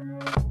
You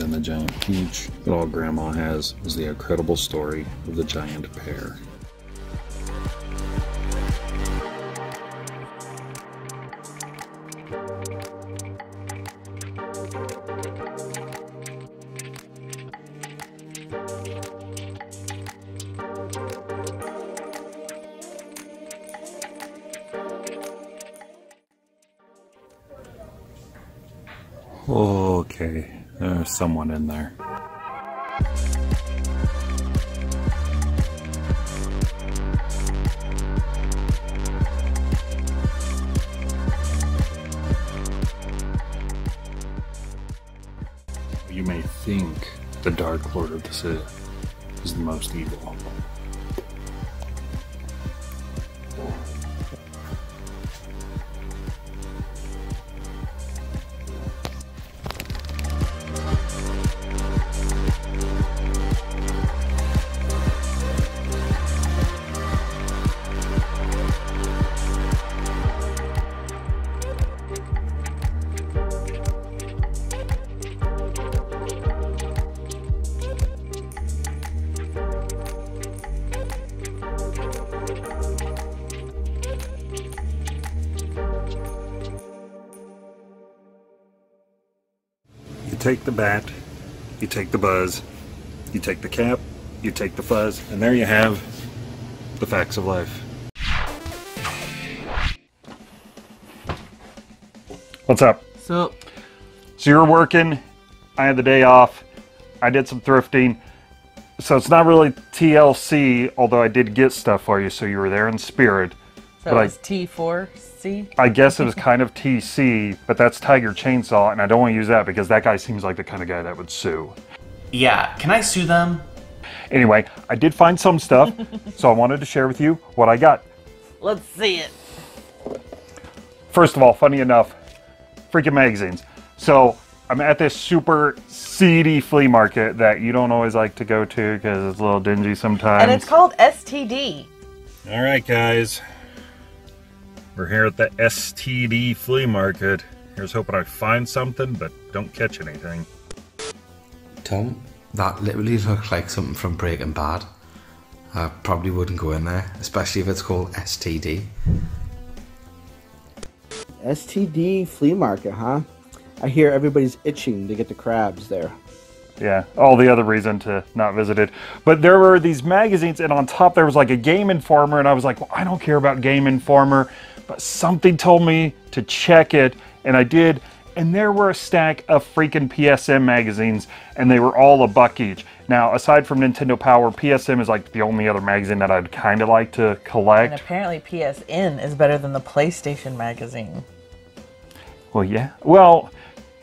and the Giant Peach, but all Grandma has is the incredible story of the giant pear. Someone in there. You may think the Dark Lord of the Sith is the most evil. Take the bat, you take the buzz, you take the cap, you take the fuzz, and there you have the facts of life. What's up? So, So you're working, I had the day off, I did some thrifting. So it's not really TLC, although I did get stuff for you, so you were there in spirit. So But I- it's T4C. I guess it was kind of TC, but that's Tiger Chainsaw, and I don't want to use that because that guy seems like the kind of guy that would sue. Yeah, can I sue them? Anyway, I did find some stuff, so I wanted to share with you what I got. Let's see it. First of all, funny enough, freaking magazines. So I'm at this super seedy flea market that you don't always like to go to because it's a little dingy sometimes. And it's called STD. All right, guys. We're here at the STD flea market. Here's hoping I find something, but don't catch anything. Tom, that literally looked like something from Breaking Bad. I probably wouldn't go in there, especially if it's called STD. STD flea market, huh? I hear everybody's itching to get the crabs there. Yeah, all the other reason to not visit it. But there were these magazines, and on top there was like a Game Informer, and I was like, well, I don't care about Game Informer, but something told me to check it, and I did. And there were a stack of freaking PSM magazines, and they were all a buck each. Now, aside from Nintendo Power, PSM is like the only other magazine that I'd kind of like to collect. And apparently PSM is better than the PlayStation magazine. Well, yeah. Well,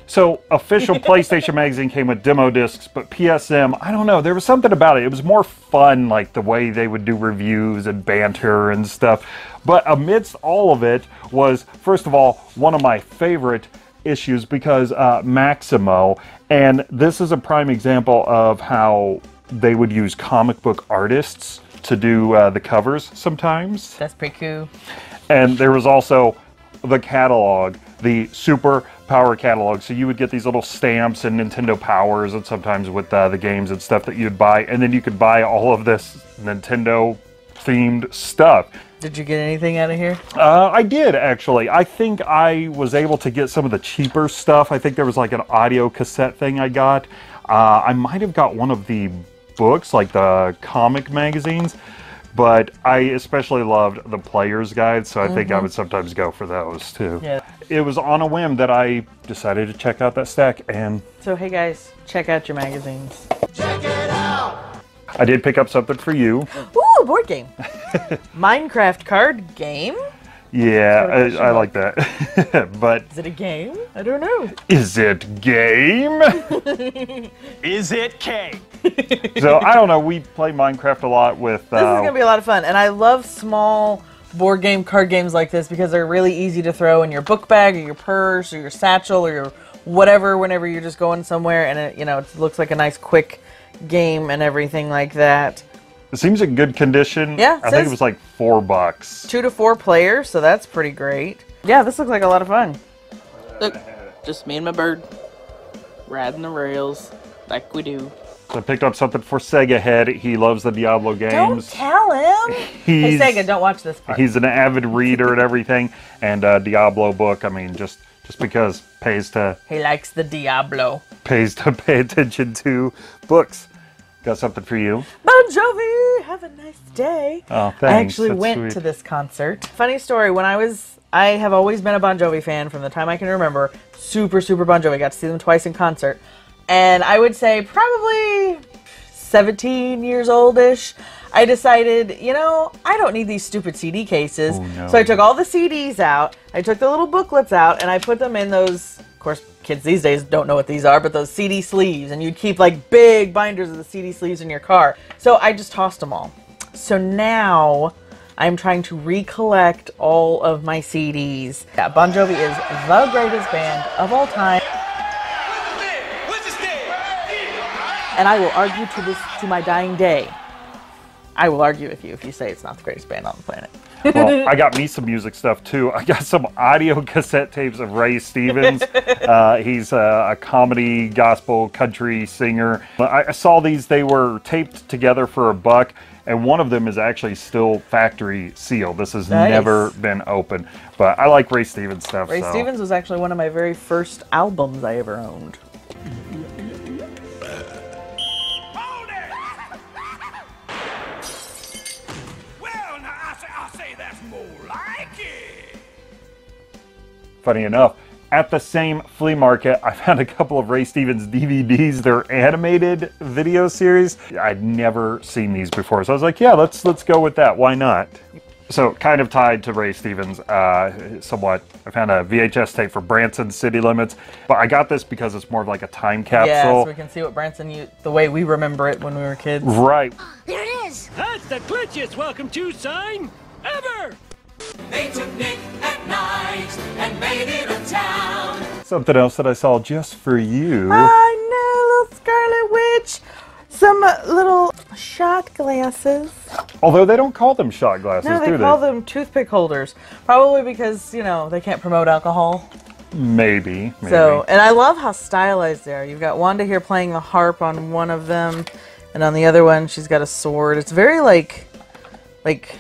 so official PlayStation magazine came with demo discs, but PSM, I don't know. There was something about it. It was more fun, like the way they would do reviews and banter and stuff. But amidst all of it was, first of all, one of my favorite issues because uh, Maximo, and this is a prime example of how they would use comic book artists to do uh, the covers sometimes. That's pretty cool. And there was also the catalog, the Super Power catalog. So you would get these little stamps and Nintendo Powers, and sometimes with uh, the games and stuff that you'd buy. And then you could buy all of this Nintendo themed stuff. Did you get anything out of here? Uh, I did actually. I think I was able to get some of the cheaper stuff. I think there was like an audio cassette thing I got. Uh, I might have got one of the books, like the comic magazines, but I especially loved the player's guide, so I think I mm-hmm. would sometimes go for those too. Yeah. It was on a whim that I decided to check out that stack, and So, hey guys, check out your magazines. Check it out! I did pick up something for you. Ooh, board game. Minecraft card game? Yeah, I, I like that. but Is it a game? I don't know. is it game? Is it cake? So I don't know. We play Minecraft a lot with. This is Uh, gonna be a lot of fun, and I love small board game card games like this because they're really easy to throw in your book bag or your purse or your satchel or your whatever whenever you're just going somewhere, and it you know it looks like a nice quick game and everything like that. It seems in good condition. Yeah, I think it was like four bucks. Two to four players, so that's pretty great. Yeah, this looks like a lot of fun. Look, just me and my bird riding the rails like we do. So I picked up something for Sega Head. He loves the Diablo games. Don't tell him. hey He's Sega, don't watch this part. he's an avid reader and everything. And uh, Diablo book. I mean, just just because pays to He likes the Diablo. pays to pay attention to books. Got something for you. Bon Jovi, have a nice day. Oh, thanks. I actually That's went sweet. to this concert. Funny story, when I was, I have always been a Bon Jovi fan from the time I can remember. Super, super Bon Jovi. Got to see them twice in concert. And I would say probably 17 years oldish. I decided, you know, I don't need these stupid CD cases. Oh, no. So I took all the CDs out, I took the little booklets out, and I put them in those, of course, kids these days don't know what these are, but those CD sleeves. And you'd keep like big binders of the CD sleeves in your car. So I just tossed them all. So now I'm trying to recollect all of my CDs. Yeah, Bon Jovi is the greatest band of all time. And I will argue to this to my dying day. I will argue with you if you say it's not the greatest band on the planet. well, I got me some music stuff too. I got some audio cassette tapes of Ray Stevens. uh, he's a, a comedy, gospel, country singer. I, I saw these; they were taped together for a buck, and one of them is actually still factory sealed. This has Nice. never been opened, but I like Ray Stevens stuff. Ray so. Stevens was actually one of my very first albums I ever owned. That's more like it. Funny enough, at the same flea market, I found a couple of Ray Stevens DVDs. They're animated video series. I'd never seen these before, so I was like, yeah, let's let's go with that. Why not? So, kind of tied to Ray Stevens, uh, somewhat. I found a VHS tape for Branson City Limits, but I got this because it's more of like a time Yeah, capsule. so we can see what Branson used, the way we remember it when we were kids. right. There it is. That's the glitchiest welcome to sign ever! They took Nick at Nite and made it a town. Something else that I saw just for you. I know, little Scarlet Witch. Some uh, little shot glasses. Although they don't call them shot glasses, No, they do call they? them toothpick holders. Probably because, you know, they can't promote alcohol. Maybe. maybe. So, and I love how stylized they are. You've got Wanda here playing the harp on one of them, and on the other one, she's got a sword. It's very like, like,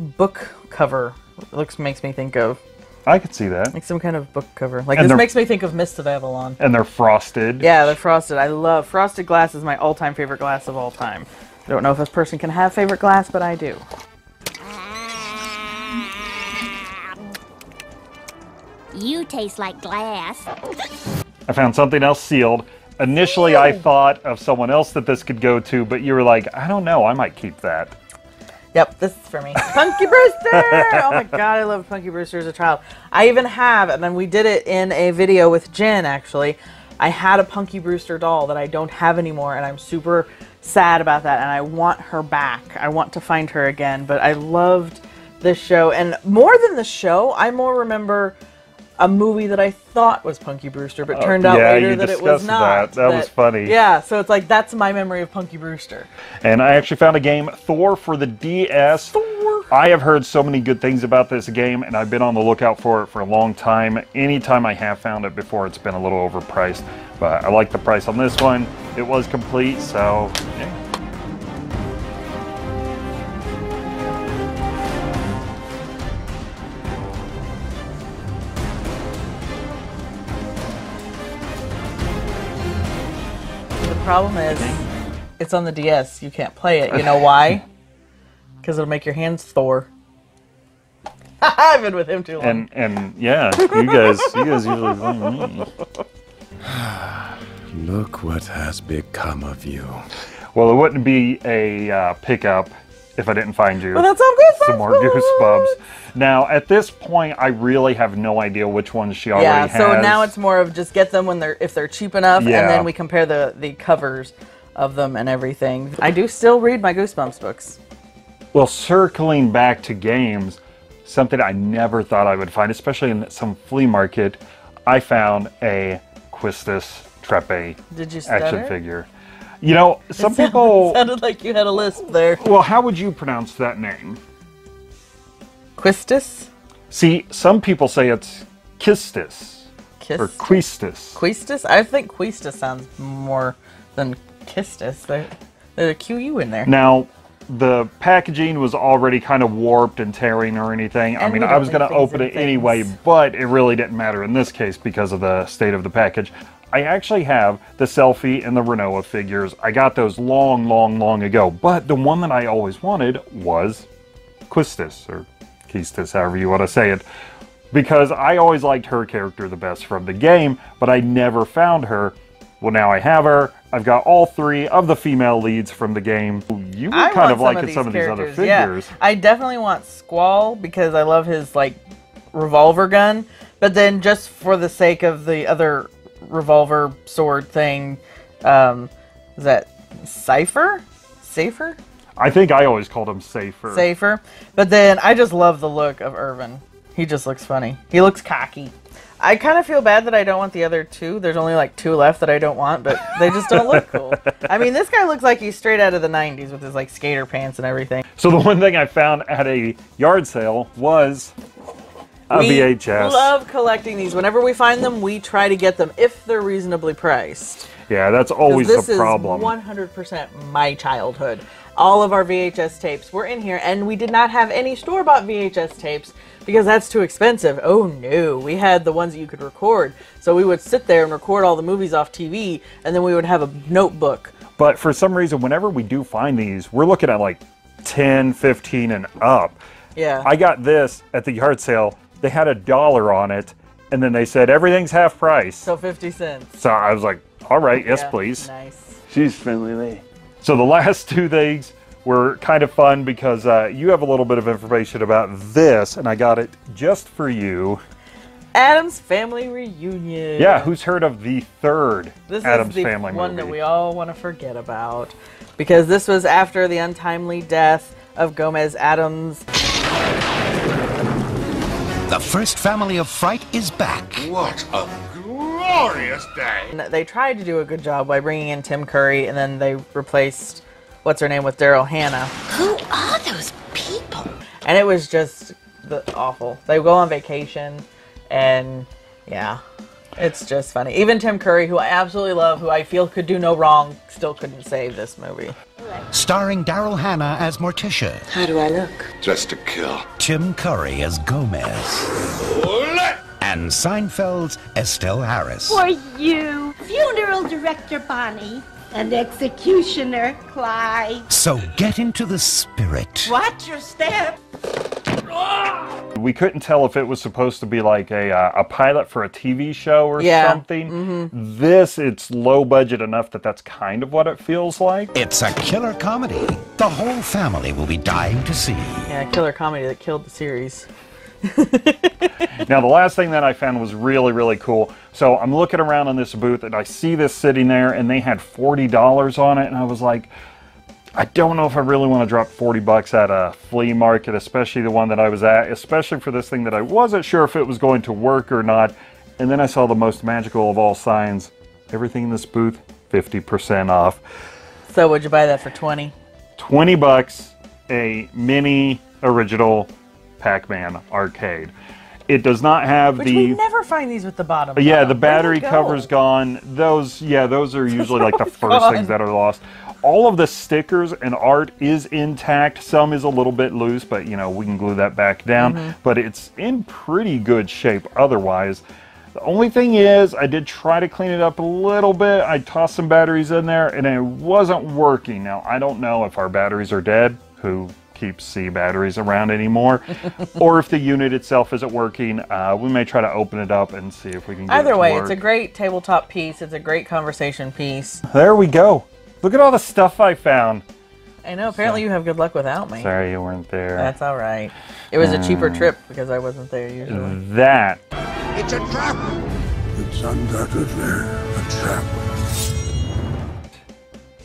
book cover. It looks makes me think of I could see that. like some kind of book cover. Like And this they're- makes me think of Mist of Avalon. And they're frosted. Yeah, they're frosted. I love frosted glass. Is my all-time favorite glass of all time. I don't know if this person can have favorite glass, but I do. You taste like glass. I found something else sealed. Initially, I thought of someone else that this could go to, but you were like, I don't know, I might keep that. Yep, this is for me. Punky Brewster! Oh my god, I loved Punky Brewster as a child. I even have, and then we did it in a video with Jen actually. I had a Punky Brewster doll that I don't have anymore, and I'm super sad about that, and I want her back. I want to find her again, but I loved this show, and more than the show, I more remember a movie that I thought was Punky Brewster, but uh, turned out Oh, yeah, later you that it was not. that. That was funny. Yeah, so it's like that's my memory of Punky Brewster. And I actually found a game, Thor for the DS. Thor. I have heard so many good things about this game, and I've been on the lookout for it for a long time. Anytime I have found it before, it's been a little overpriced. But I like the price on this one. It was complete, so yeah. Problem is, it's on the DS. You can't play it. You know why? Because it'll make your hands Thor. I've been with him too long. And and yeah, you guys, you guys usually blame me. Look what has become of you. Well, it wouldn't be a uh, pickup if I didn't find you. well, that's some good some more goosebumps. Now, at this point, I really have no idea which ones she already Yeah. has. So now it's more of just get them when they're if they're cheap enough, Yeah. and then we compare the the covers of them and everything. I do still read my Goosebumps books. Well, circling back to games, something I never thought I would find, especially in some flea market, I found a Quistis Trepe action figure. You know, some people. sounded like you had a lisp there. Well, how would you pronounce that name? Quistis, See, some people say it's Kistis Kiss, or Quistis. Quistis. I think Quistis sounds more than Kistis. There, there's a QU in there. Now, the packaging was already kind of warped and tearing or anything. I mean, I was going to open it anyway, but it really didn't matter in this case because of the state of the package. I actually have the Selphie and the Rinoa figures. I got those long, long, long ago, but the one that I always wanted was Quistis or Quistis, however you want to say it, because I always liked her character the best from the game, but I never found her. Well, now I have her. I've got all three of the female leads from the game. You were I kind of liking some of these other characters, yeah. figures. I definitely want Squall because I love his like revolver gun, but then just for the sake of the other revolver sword thing, um, is that Cipher? Safer? I think I always called him Safer. Safer. But then I just love the look of Irvine. He just looks funny. He looks cocky. I kind of feel bad that I don't want the other two. There's only like two left that I don't want, but they just don't look cool. I mean, this guy looks like he's straight out of the 90s with his like skater pants and everything. So the one thing I found at a yard sale was a we VHS. love collecting these. Whenever we find them, we try to get them if they're reasonably priced. yeah, that's always this the problem. is 100% my childhood. all of our VHS tapes were in here, and we did not have any store bought VHS tapes because that's too expensive. Oh no, we had the ones that you could record. So we would sit there and record all the movies off TV, and then we would have a notebook. But for some reason, whenever we do find these, we're looking at like 10, 15, and up. Yeah. I got this at the yard sale. They had a dollar on it, and then they said everything's half price. so 50 cents. So I was like, all right, yes, Yeah, please. Nice. She's friendly lady. So the last two things were kind of fun because uh, you have a little bit of information about this, and I got it just for you. Addams Family Reunion. Yeah, who's heard of the third This Addams is the Family one movie? that we all want to forget about because this was after the untimely death of Gomez Addams. The first family of Fright is back. What a glorious day! They tried to do a good job by bringing in Tim Curry, and then they replaced what's her name with Daryl Hannah, Who are those people? and it was just the, awful. They go on vacation, and yeah, it's just funny. Even Tim Curry, who I absolutely love, who I feel could do no wrong, still couldn't save this movie. Starring Daryl Hannah as Morticia. How do I look? Just to kill. Tim Curry as Gomez. And Seinfeld's Estelle Harris. For you, funeral director Bonnie, and executioner Clyde. So get into the spirit. Watch your step. Ah! We couldn't tell if it was supposed to be like a, uh, a pilot for a TV show or Yeah. something. This, it's low budget enough that that's kind of what it feels like. It's a killer comedy. The whole family will be dying to see. Yeah, killer comedy that killed the series. Now, the last thing that I found was really, really cool. So I'm looking around on this booth and I see this sitting there and they had $40 on it. And I was like, I don't know if I really want to drop 40 bucks at a flea market, especially the one that I was at, especially for this thing that I wasn't sure if it was going to work or not. And then I saw the most magical of all signs. Everything in this booth, 50% off. So would you buy that for 20? 20 bucks, a mini original Pac-Man arcade. It does not have Which the we never find these with the bottom. yeah, bottom. the battery they go? cover's gone. Those, yeah, those are usually like the first gone. things that are lost. All of the stickers and art is intact. Some is a little bit loose, but you know we can glue that back down. Mm-hmm. But it's in pretty good shape otherwise. The only thing is, I did try to clean it up a little bit. I tossed some batteries in there, and it wasn't working. Now I don't know if our batteries are dead. Who keeps C batteries around anymore, or if the unit itself isn't working. Uh, we may try to open it up and see if we can. Get it Either to way, work. it's a great tabletop piece. It's a great conversation piece. There we go. Look at all the stuff I found. I know. Apparently, you have good luck without me. Sorry you weren't there. That's all right. It was a cheaper trip because I wasn't there usually. That It's a trap! It's undoubtedly a trap.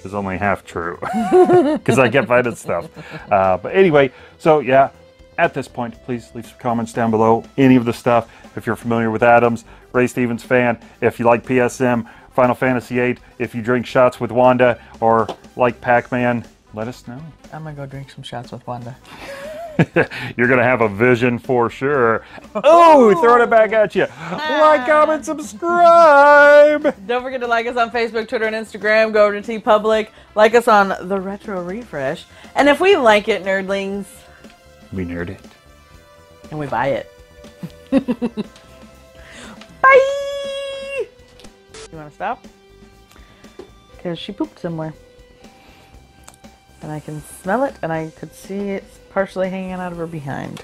is only half true because I kept finding stuff. Uh, but anyway, so yeah, at this point, please leave some comments down below. Any of the stuff, if you're familiar with Addams, Ray Stevens fan, if you like PSM, Final Fantasy VIII, if you drink shots with Wanda, or like Pac-Man, let us know. I'm gonna go drink some shots with Wanda. You're gonna have a vision for sure. Oh, throwing it back at you. Ah. Like, comment, subscribe. Don't forget to like us on Facebook, Twitter, and Instagram. Go over to TeePublic. Like us on the Retro Refresh. And if we like it, nerdlings, We nerd it. and we buy it. Bye. You want to stop? Because she pooped somewhere. And I can smell it, and I could see it partially hanging out of her behind.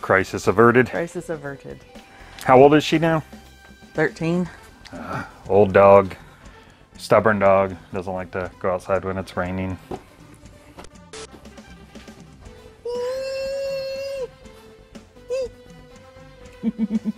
Crisis averted. Crisis averted. How old is she now? 13. Old dog. Stubborn dog. Doesn't like to go outside when it's raining.